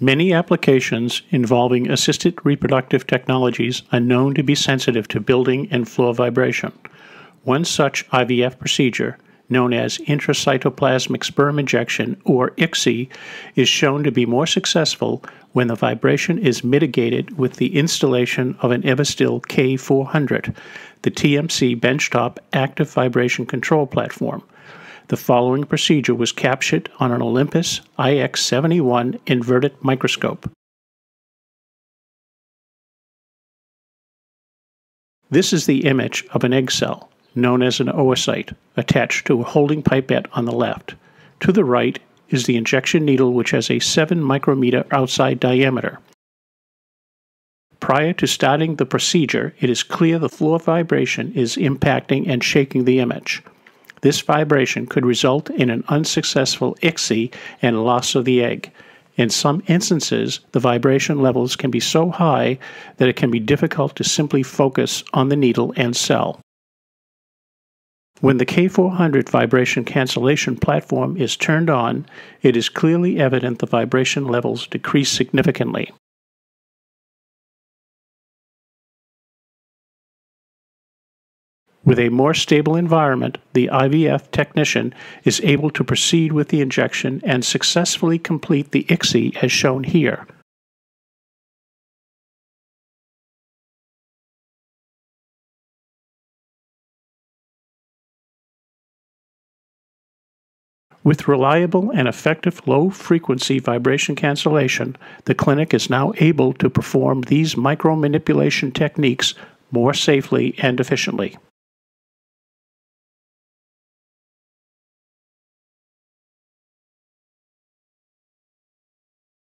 Many applications involving assisted reproductive technologies are known to be sensitive to building and floor vibration. One such IVF procedure, known as intracytoplasmic sperm injection or ICSI, is shown to be more successful when the vibration is mitigated with the installation of an Everstill K400, the TMC benchtop active vibration control platform. The following procedure was captured on an Olympus IX71 inverted microscope. This is the image of an egg cell, known as an oocyte, attached to a holding pipette on the left. To the right is the injection needle, which has a 7 micrometer outside diameter. Prior to starting the procedure, it is clear the floor vibration is impacting and shaking the image. This vibration could result in an unsuccessful ICSI and loss of the egg. In some instances, the vibration levels can be so high that it can be difficult to simply focus on the needle and cell. When the K400 vibration cancellation platform is turned on, it is clearly evident the vibration levels decrease significantly. With a more stable environment, the IVF technician is able to proceed with the injection and successfully complete the ICSI as shown here. With reliable and effective low frequency vibration cancellation, the clinic is now able to perform these micro manipulation techniques more safely and efficiently.